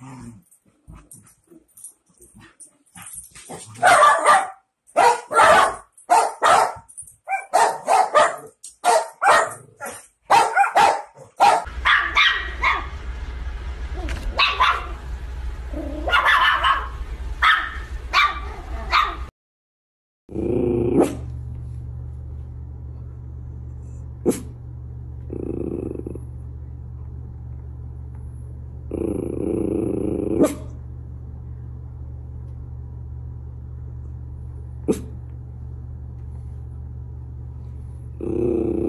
Mm. euh,